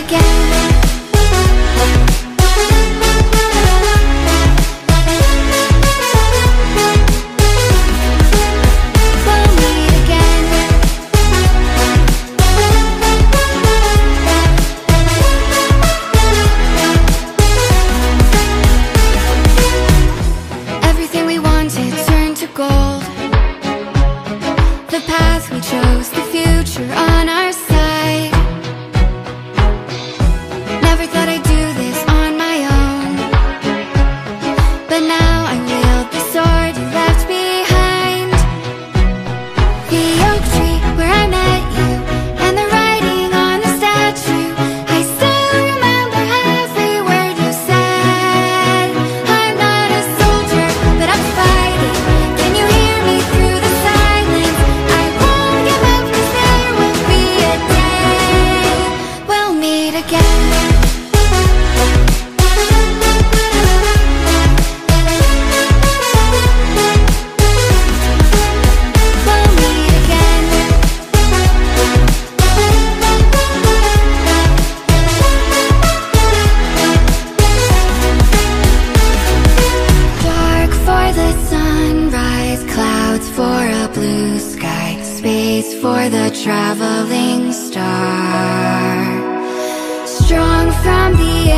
again. for the traveling star. Strong from the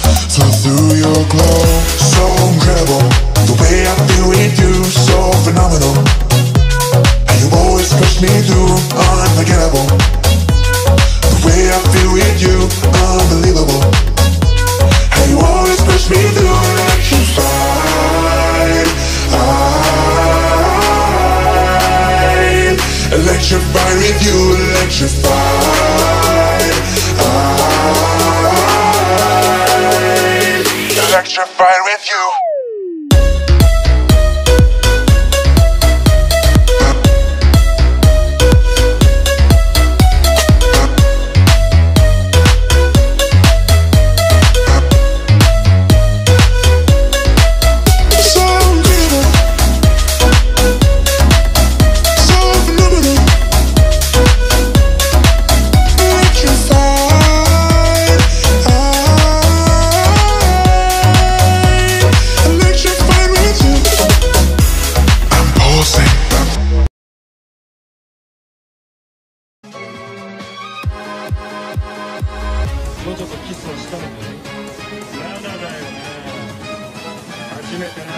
Through your glow. So incredible. The way I feel with you So phenomenal. You always push me through. Unforgettable. The way I feel with you Unbelievable. You always push me through. Electrify. With you Electrify. electrified with you. もうちょっとキスをしたのにね。やだだよね。初めてね。